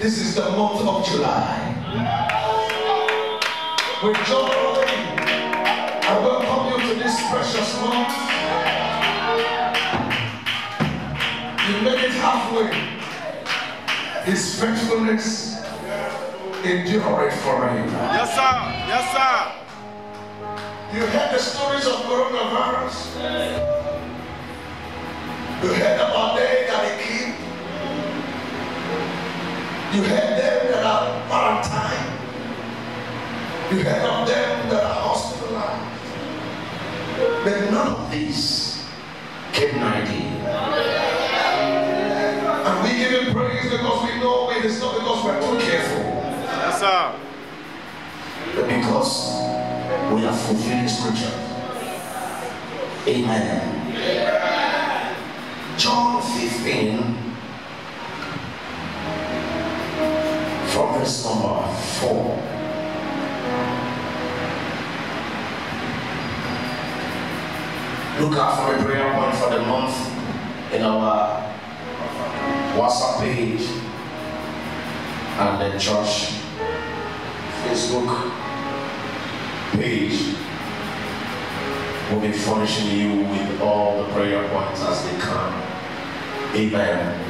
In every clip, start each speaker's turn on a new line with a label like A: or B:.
A: This is the month of July. With joy, I welcome you to this precious month. You made it halfway. His faithfulness endureth forever.
B: Yes, sir. Yes, sir.
A: You heard the stories of coronavirus. You heard about them that it came. You heard them that are quarantined. You of them that are hospitalized. But none of these came nigh thee. And we give him praise because we know it is not because we're too careful,
B: Yes, sir.
A: but because we are fulfilling scripture. Amen. John 15, verse number 4. Look out for a prayer point for the month in our WhatsApp page and the church Facebook page We'll be furnishing you with all the prayer points as they come. Amen.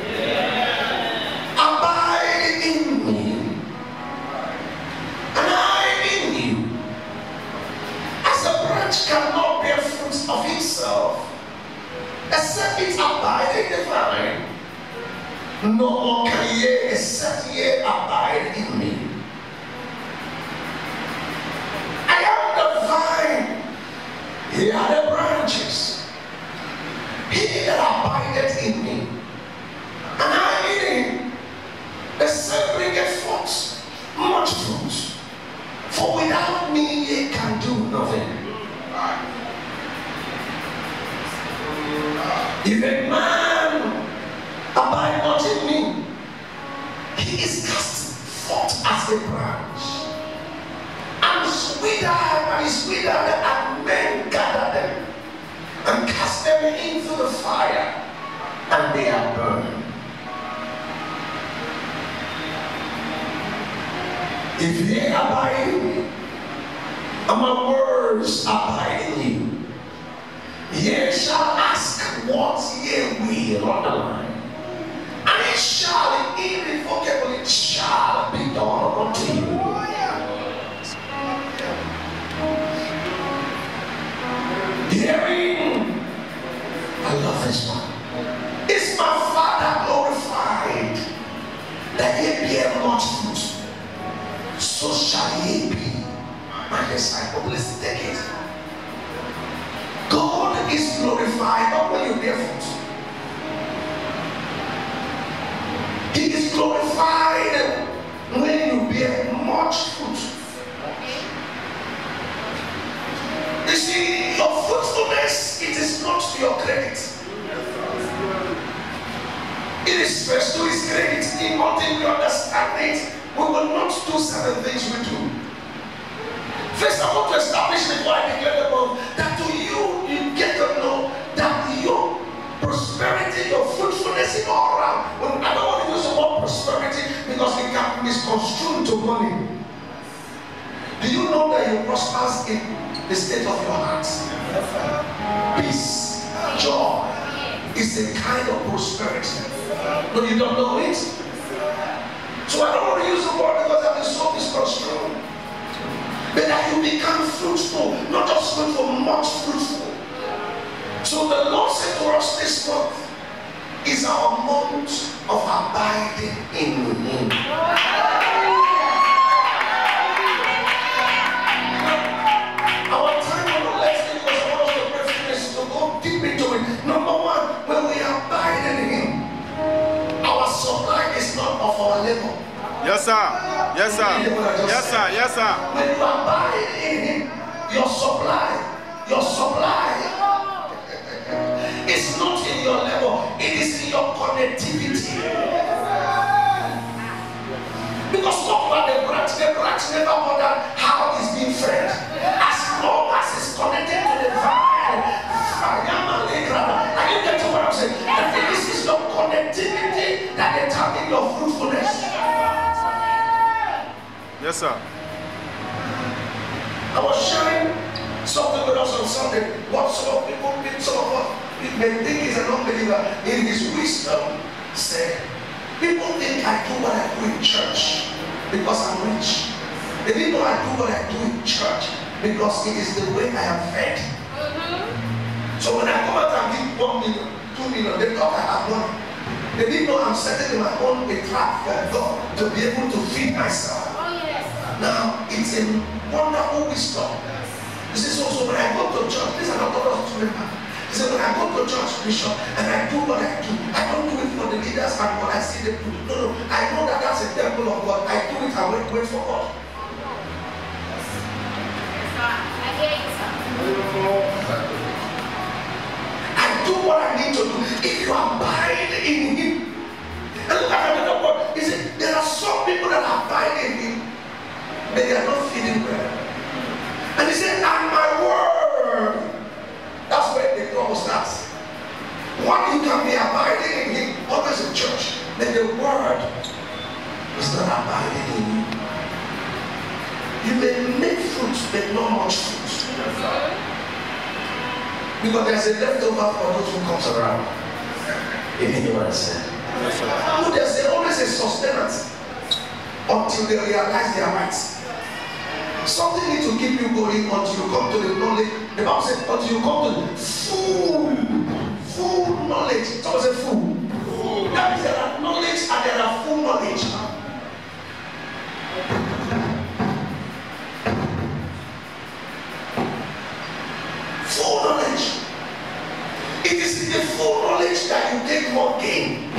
A: Cannot bear fruit of himself except it abide in the vine, no more can ye except ye abide in me. I am the vine, ye are the branches. He that abideth in me, and I in him, the same bringeth forth much fruit. For without me ye can do nothing. If a man abide not in me, he is cast forth as a branch and withered and is withered, and men gather them and cast them into the fire, and they are burned. If ye abide in me, and my words abide in you, ye shall what ye will on the line, and it shall irrevocably it shall be done unto you. Hearing, I love this one. Is my Father glorified that ye bear much fruit? So shall ye be my disciple. Listen, take it. Is glorified not when you bear fruit. He is glorified when you bear much fruit. You see, your fruitfulness, it is not to your credit. It is first to his credit. In nothing we understand it, we will not do certain things we do. First, I want to establish before I declare the word that because it can misconstrue to money. Do you know that you prosper in the state of your heart? Peace, joy is a kind of prosperity. No, you don't know it. So I don't want to use the word because I've been so misconstrued. But that you become fruitful, not just fruitful, much fruitful. So the Lord said to us this month is our month of abiding in Him. Our time on the because I want us to pray to go deep into it. Number one, when we abide in Him, our supply is not of our labor.
B: Yes, sir. Yes, sir. Yes, sir. Yes, sir.
A: When you abide in Him, your supply, your supply is not in your level, it is in your connectivity. Because talk about the branch, the branch never bothered how it's being fed. As long as it's connected to the vine, are you getting what I'm saying? That this is your connectivity that determines your fruitfulness.
B: Yes, sir.
A: I was sharing something with us on Sunday. What some of people, some of us may think is an unbeliever in his wisdom said, People think I do what I do in church because I'm rich. They didn't know I do what I do in church because it is the way I am fed. So when I come out and give one million, two million, they thought I have money. They didn't know I'm setting my own a trap for God to be able to feed myself. Now it's a wonderful wisdom. This is also when I go to church, this is not what to He said, when I go to church, Bishop, and I do what I do, I don't do it for the leaders and what I see them do. No, no, I know that that's a temple of God. I do it and wait, wait for God. I do what I need to do. If you abide in Him, and look at another word. He but not much fruit. Because there's a leftover for those who comes around. If you said. No, there's always a sustenance until they realize their rights. Something needs to keep you going until you come to the knowledge. The Bible says until you come to the full, full knowledge. Someone say full. That means there are knowledge and there are full knowledge. Full knowledge that you take more gain.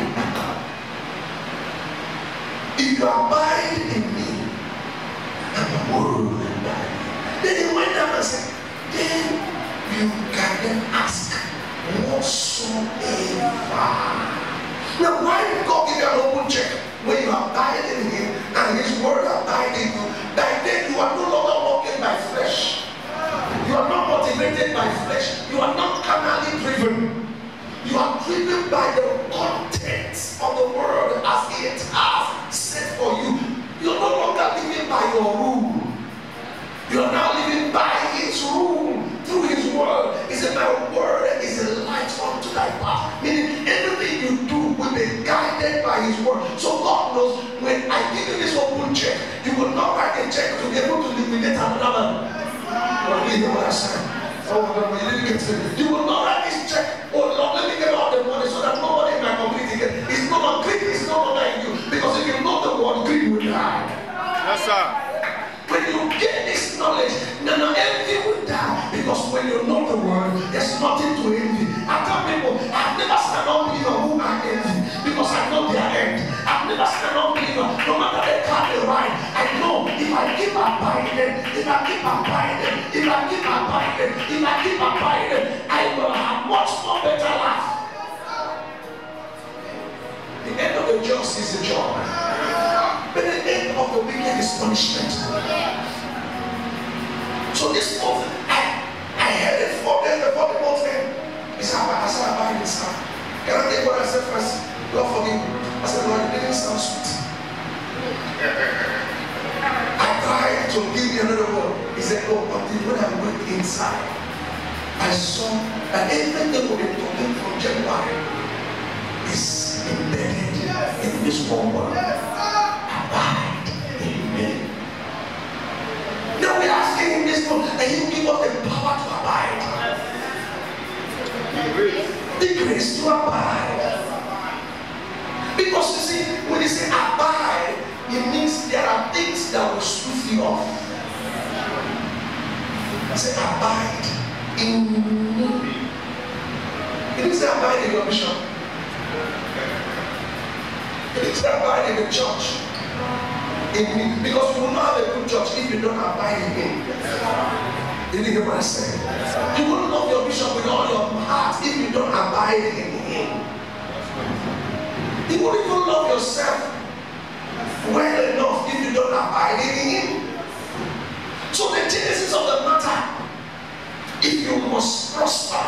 A: If you abide in me, and the word abide in you, then he went down and said, then you can then ask whatsoever. Now, why did God give you an open check when you abide in him and his word abide in you? By then you are no longer walking by flesh. You are not motivated by flesh. You are not. You are driven by the content of the world as it has set for you. You're no longer living by your rule. You are now living by his rule through his word. He said, My word is a light unto thy path. Meaning everything you do will be guided by his word. So God knows when I give you this open check, you will not write a check to be able to liquidate another man. Said? Oh, you didn't get to it. You will not write this check. Oh, Lord, let me get all the money so that nobody in my community can. It's no longer greed, it's no longer in you. Because if you know the word, greed will die.
B: Yes, sir.
A: When you get this knowledge, then no envy will die. Because when you know the word, there's nothing to envy. I tell people, I've never stand on believer who I envy because I know their end. I've never stand on believer, no matter they can't right. I know if I keep abiding, if I keep abiding, if I keep abiding, if I keep abiding, I will have much more better life. The end of the just is the joy. But the end of the wicked is punishment. So this month, I, I heard it days before the month end. He said, I said, buying this car. Can I take what I said first? Lord forgive me. I said, Lord, it didn't sound sweet. I tried to give you another word. He said, Oh, until when I went inside, I saw that everything we've been talking from January is embedded in this one word. Abide in me. Now we're asking him this one, and he will give us the power to abide. The grace to abide. Because you see, when you say abide, it means there are things that will switch you off. I say abide in me. It didn't say abide in your bishop. It didn't say abide in the church. In me. Because you will not have a good church if you don't abide in him. You hear what I said? You will love your bishop with all your heart if you don't abide in him. You won't even love yourself well enough if you don't abide in Him. So the genesis of the matter if you must prosper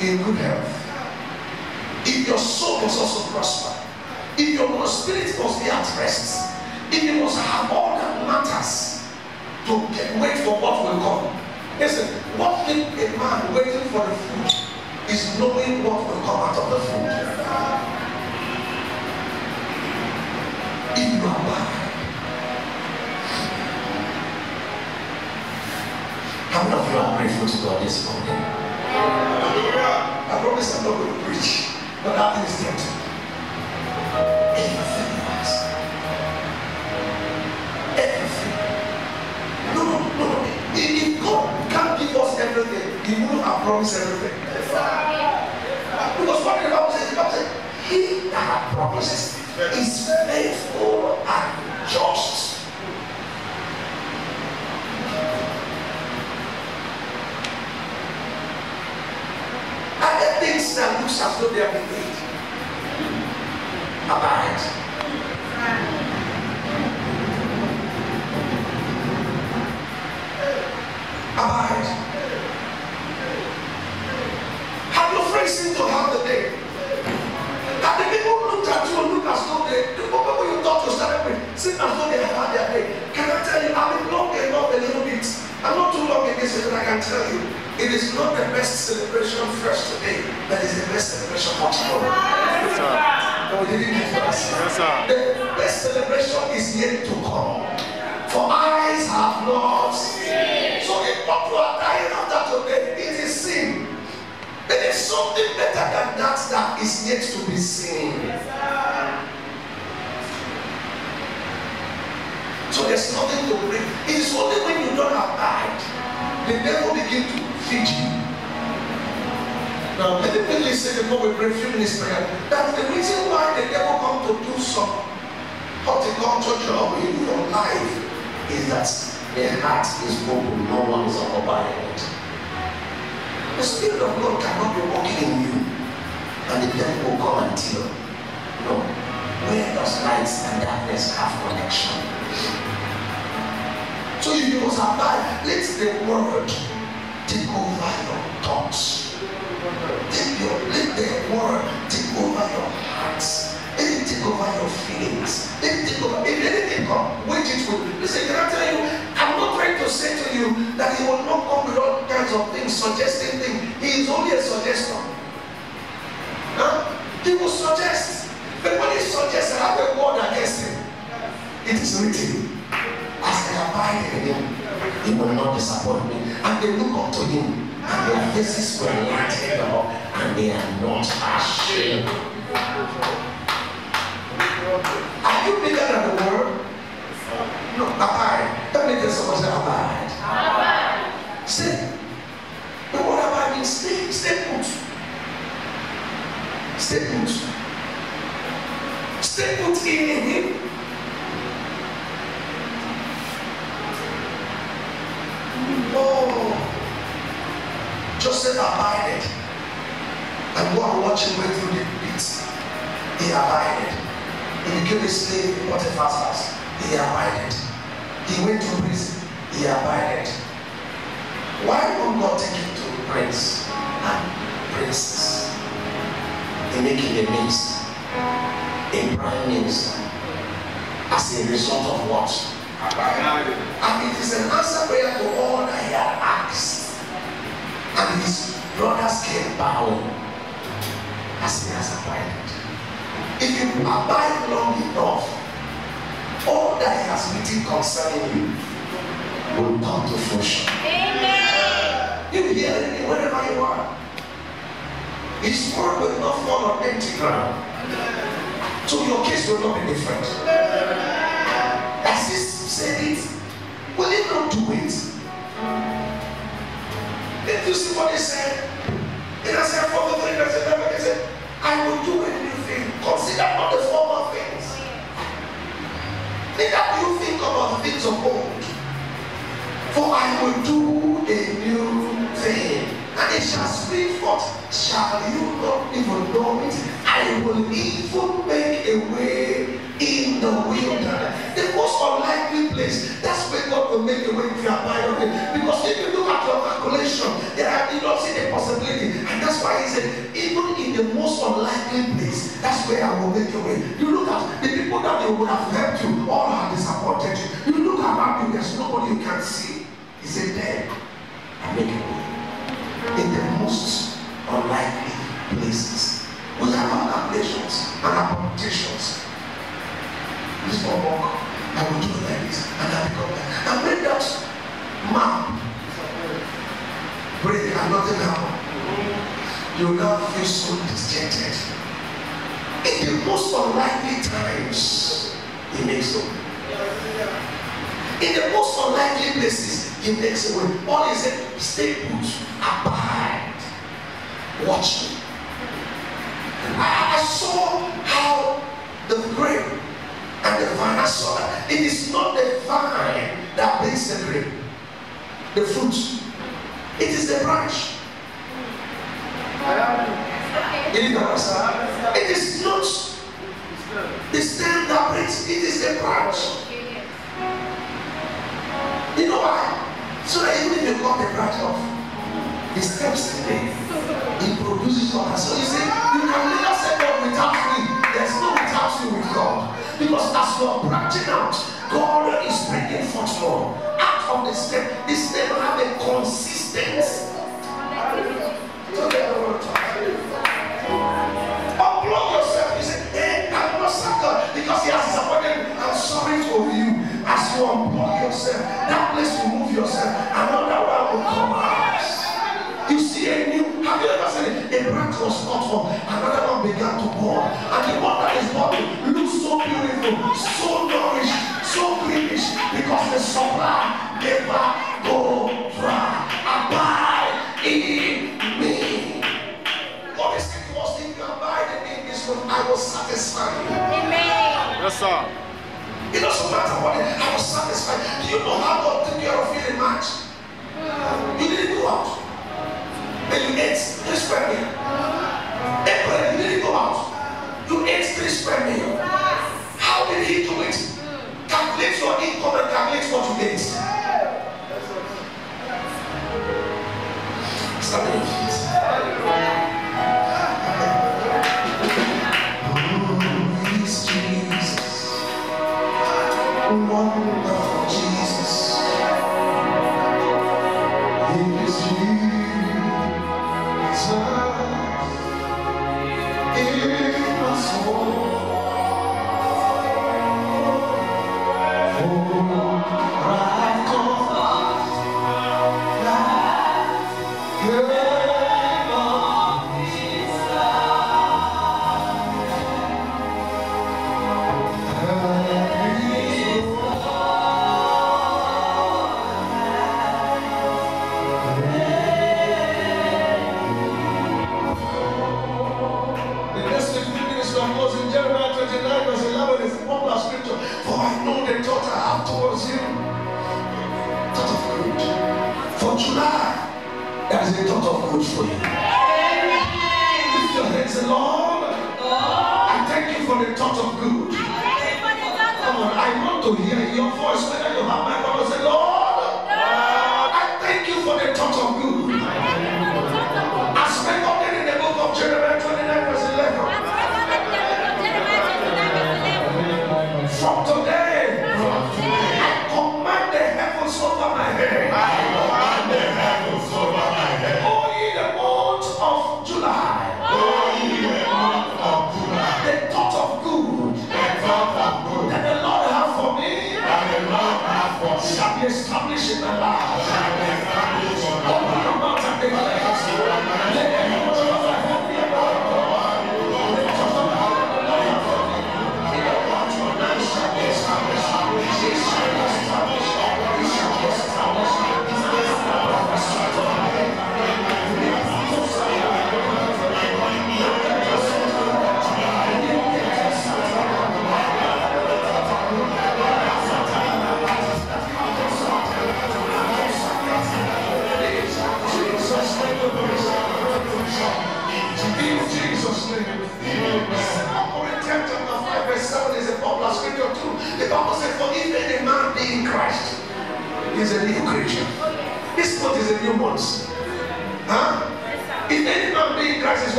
A: in good health, if your soul must also prosper, if your spirit must be at rest, if you must have all that matters to get, wait for what will come. Listen, what makes a man waiting for the food is knowing what will come out of the food. How many of you are grateful to God this morning? I promise I'm not going to preach, but that thing is tempting. Everything ask. Everything. No, no, no, if God can't give us everything, He wouldn't have promised everything. Because what the Bible says, the Bible says, He that promises is faithful and just. That looks as though they have been made? Abide. Abide. Have your friends seem to have the day? Have the people looked at you and look as though they, the people you thought you started with, seem as though they have had their day? Can I tell you, I've been long enough a little bit. I'm not too long in this, but I can tell you, it is not the best celebration first today, but it's the best celebration for tomorrow.
B: Yes, sir.
A: No, we didn't get us.
B: Yes, sir.
A: The best celebration is yet to come. For eyes have not seen. So if you are dying after today, it is sin. There is something better than that that is yet to be seen. So there's nothing to bring. It is only when you don't abide, the devil begin to you. Now, quickly say before we pray minutes prayer that the reason why the devil come to do some horticulture job in your life is that the heart is open, no one is occupying it. The Spirit of God cannot be working in you, and the devil will come and tell. No. Where does light and darkness have connection? So you must abide. Let the word take over your thoughts. Take your, let the word take over your hearts. Let it take over your feelings. Let it take over. If anything come, wait it will. Listen, can I tell you? I'm not trying to say to you that he will not come with all kinds of things, suggesting things. He is only a suggestion. Huh? He will suggest. But when he suggests, I have a word against him. It is written. As I abide in him, he will not disappoint me. And they look up to him, and their faces were lighted up, and they are not ashamed. Are you bigger than the world? No, abide. Let me tell someone say abide. Stay. The word abide means stay, stay put. Stay put. Stay put in him. Oh, Joseph abided. And go watching went through the pits. He abided. He became a slave in Potiphar's house. He abided. He went to prison. He abided. Why would God take him to prince and princess? He make him a minister, a prime minister, as a result of what? And it is an answer prayer to all that he had asked. And his brothers came bowing as he has abided. If you abide long enough, all that he has written concerning you will come to fruition. You will hear it wherever you are. His word will not fall on empty ground. So your case will not be different. He said it, will he not do it? Did you see what he said? In Isaiah 43, verse 11, he said, I will do a new thing. Consider not the former things. Neither do you think about the things of old. For I will do a new thing. And it shall spring forth. Shall you not even know it? I will even make a way in the wilderness. Unlikely place. That's where God will make a way if you abide on it. Because if you look at your calculation, are, you don't see the possibility. And that's why he said, even in the most unlikely place, that's where I will make a way. You look at the people that they would have helped you, all have disappointed you. You look around you, there's nobody you can see. He said, there, I make a way. In the most unlikely places. We have our calculations and our computations. This will work. I will do it like this, and I become that. And when that map Pray and nothing happen. You now feel so dejected. In the most unlikely times, he makes a. In the most unlikely places, he makes a way. All he said, stay put, abide, watch me. I, I saw how the grape and the saw that it is not the vine that brings the grape, the fruit. It is the branch. To understand. It is not the stem that brings, it is the branch. You know why? So that even if you cut the branch off, the stem still there. It produces other. So you see, Because as you are branching out, God is bringing forth more. Out of the stem, the stem have a consistency. Unblock yourself. You say, hey, I'm not sucker because he has disappointed. I'm sorry for you. As you unblock yourself, that place you move yourself, another one will come out. You see a new, have you ever seen it? A branch was cut off, another one began to born. And the one that is born so nourished, so greenish, because the supply never go dry. Abide in me. God is to us, if you abide in this room, I will satisfy you.
B: Yes, sir.
A: It doesn't matter what it, I was satisfied. Do you know how God took care of you in March? You didn't go out. And you ate three square meal. April, you didn't go out. You ate three square meal. He do it? Calculate your income and calculate what you ate. Stand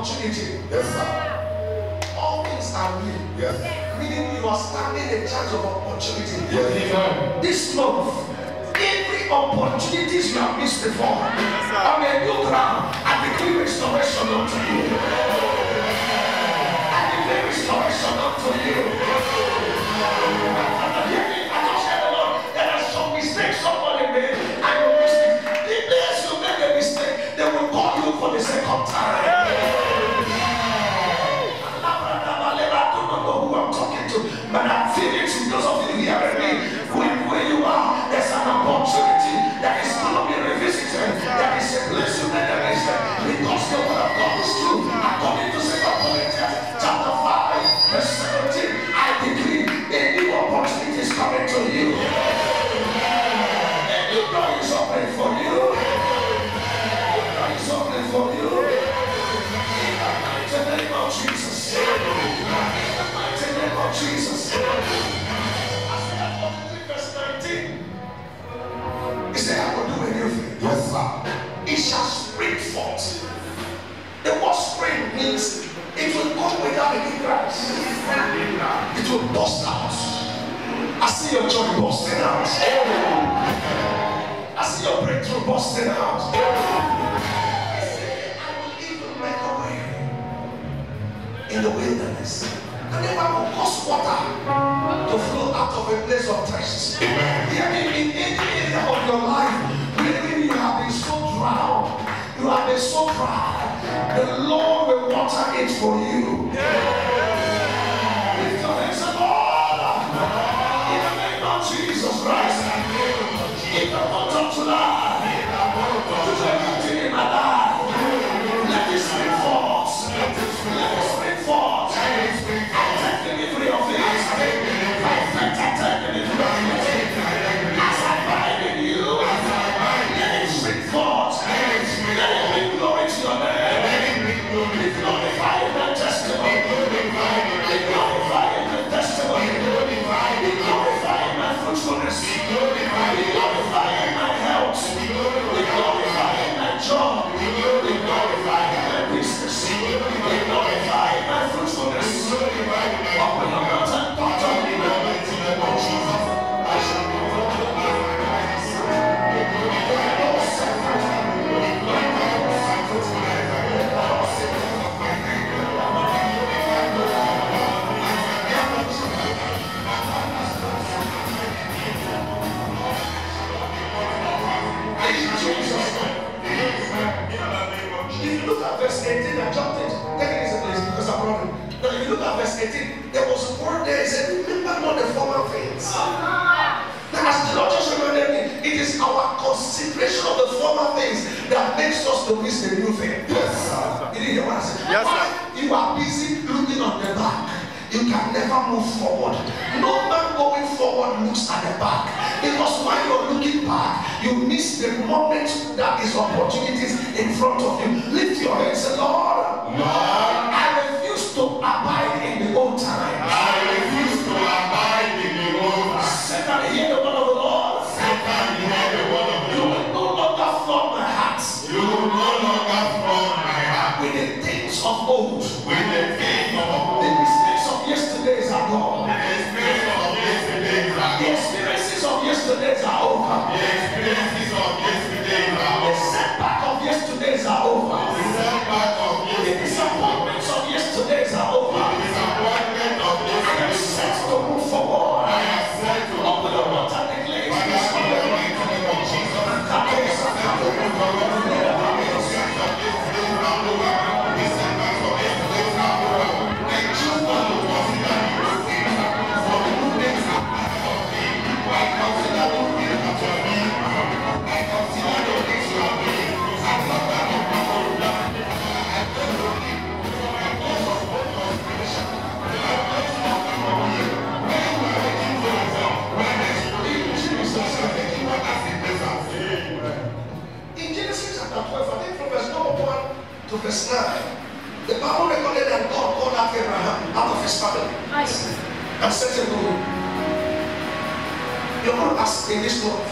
A: opportunity.
C: Yes, sir.
A: All things are new.
C: Yes.
A: Meaning you are standing a chance of opportunity.
C: Yes.
A: This month, every opportunity you have missed before,
B: yes,
A: on a new ground, I declare restoration unto you. I declare restoration unto you. After hearing, I just heard the Lord, there mistakes somebody made. and. The days you make a mistake, they will call you for the second time. Yeah. But it shall spring forth. The word spring means it will come without any hindrance. It will burst out. I see your joy busting out. I see your breakthrough busting out. I say, I will even make a way in the wilderness. And I will cause water to flow out of a place of thirst. Amen. Yeah, in any area of your life, ground, you have been so proud, the Lord will water it for you. Yeah. Lift your hands and Lord, in the name of Jesus Christ, in the month to July, joy back. Because while you're looking back, you miss the moment that is opportunities in front of you. Lift your hands, Lord.
C: Lord. Thank
A: you. to verse 9. The Bible recorded that God called out Abraham out of his family nice. and said to him, You're not as in this month.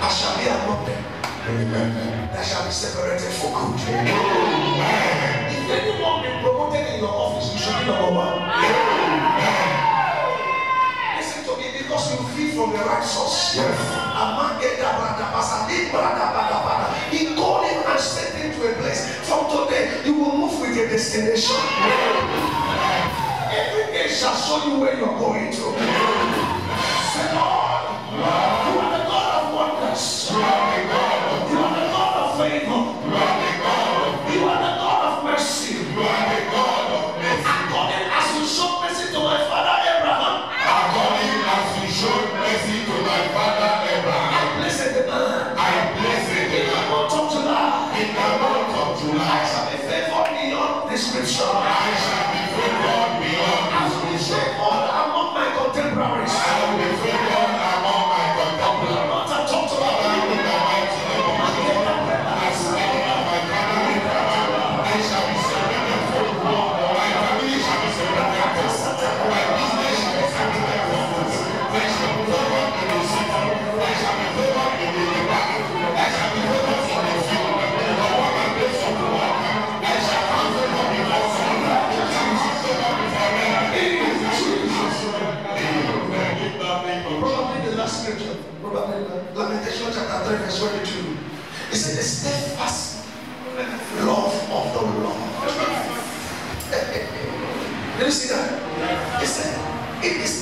A: I shall be among them. That shall be separated for good. If anyone be promoted in your office, you should be number one. Listen to me because you feed from the right source. Yes. A man get the brother, brother, brother, brother. And sent him to a place. From today, you will move with a destination. Every day shall show you where you're going to. Say, Lord, you are the God of wonders. You are the God of favor.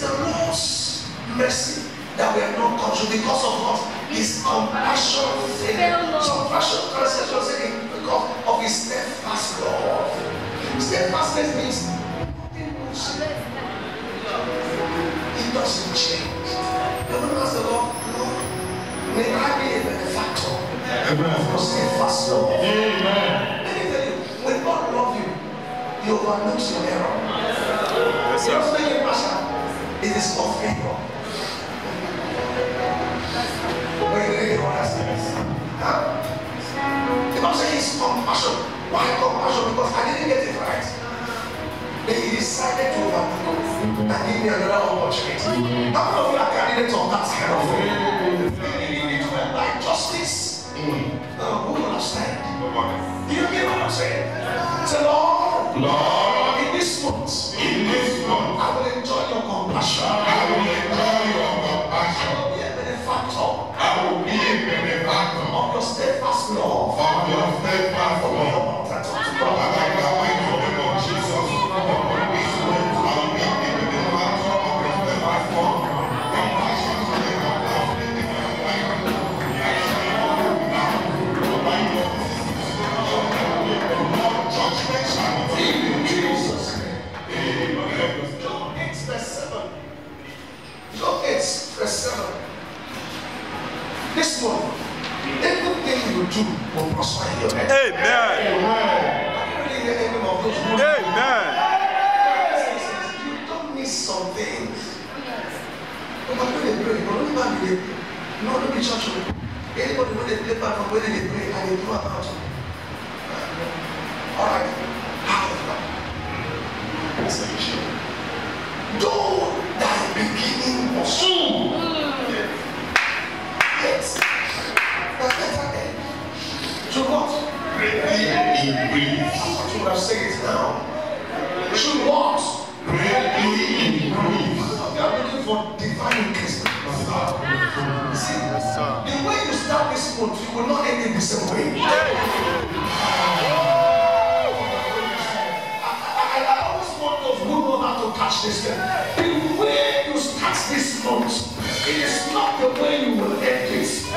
A: Is the Lord's mercy that we are not consumed because of what? His compassion. failed. Some version translation saying because of his steadfast love. Steadfastness means nothing moves you. It doesn't change. You will ask the Lord, Lord, may I be a benefactor of your steadfast love.
C: Amen.
A: Let me tell you, when God loves you, He overlooks your error.
B: Yes,
A: He
B: sir.
A: doesn't make it partial. It is of favor. When you read what I said, huh? The Bible says His compassion. Why compassion? Because I didn't get it right. Then He decided to overlook and give me another opportunity. How many of you are candidates of that kind of thing? You need to apply justice. Hmm. Now, who will understand? Do you get what I'm saying? Say, Lord,
C: Lord,
A: in this month,
C: in this month,
A: I will enjoy your of your steadfast love.
C: of your steadfast love.
A: Do will prosper in your.
B: Amen.
A: I don't really hear any of those who
B: Amen.
A: You don't miss some things. But when they pray, but only man they pray. No, no be church. Anybody when they play back from when they pray and they do about it. All right. However, though thy beginning was soon, what?
C: greatly increased.
A: I should have said it now. Should what?
C: Greatly increased.
A: You are looking for divine increase. See, the way you start this month, you will not end it the same way. Catch this thing. The way you start this month, it is not the way you will end this.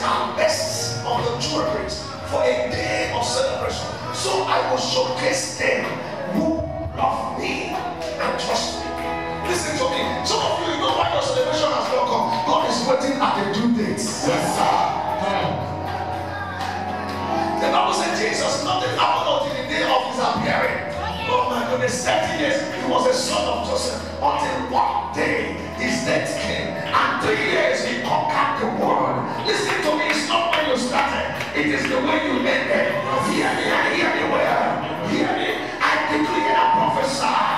A: Keep it our best on the jewelry for a day of celebration. So I will showcase them who love me and trust me. Listen to me. Some of you, you know why your celebration has not come. God is waiting at the due date. Yes, sir. The Bible said Jesus, nothing happened until the day of his appearing. Oh my goodness, 30 years he was a son of Joseph until one day his death came. And three years he conquered the world. Listen you started, it is the way you ended. Hear me and hear. Hear me. I declare and prophesy.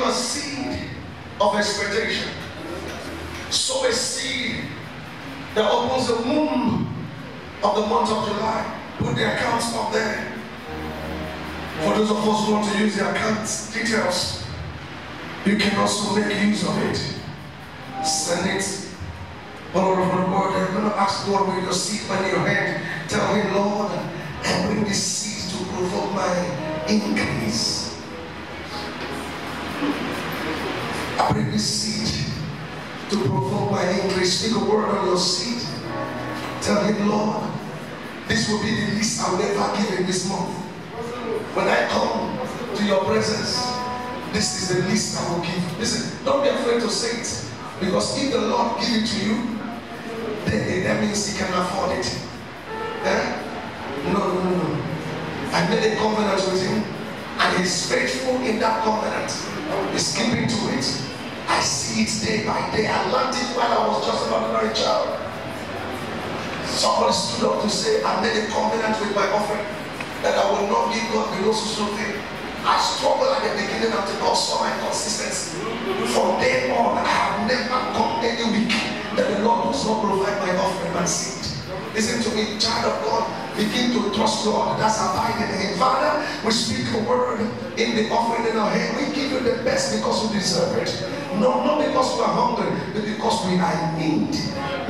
A: A seed of expectation. Sow a seed that opens the womb of the month of July. Put the accounts up there. For those of us who want to use the account details, you can also make use of it. Send it all over the. I'm going to ask God with your seed in your hand. Tell him, Lord, I bring this seed to provoke my increase. I bring this seed to provoke my increase. Speak a word on your seed. Tell him, Lord, this will be the least I will ever give in this month. When I come to your presence, this is the least I will give. Listen, don't be afraid to say it. Because if the Lord give it to you, then that means he can afford it. Eh? No, no, no, no. I made a covenant with him, and he's faithful in that covenant. He's keeping to it. I see it day by day. I learned it while I was just an ordinary child. Somebody stood up to say, I made a covenant with my offering that I will not give God below so thing. I struggled at the beginning until God saw my consistency. From then on, I have never come any week that the Lord does not provide my offering and seed. Listen to me, child of God, begin to trust God. That's abiding in Him. Father, we speak a word in the offering in our hand. We give you the best because we deserve it. No, not because we are hungry, but because we are in need.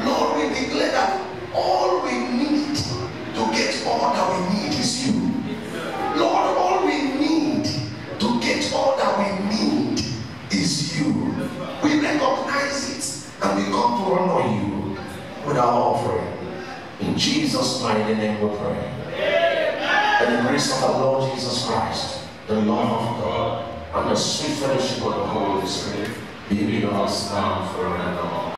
A: Lord, we declare that all we need to get all that we need is you. Lord, all we need to get all that we need is you. We recognize it and we come to honor you with our offering. In Jesus' mighty name we pray. And the grace of our Lord Jesus Christ, the love of God, and the sweet fellowship of the Holy Spirit be with us now forevermore.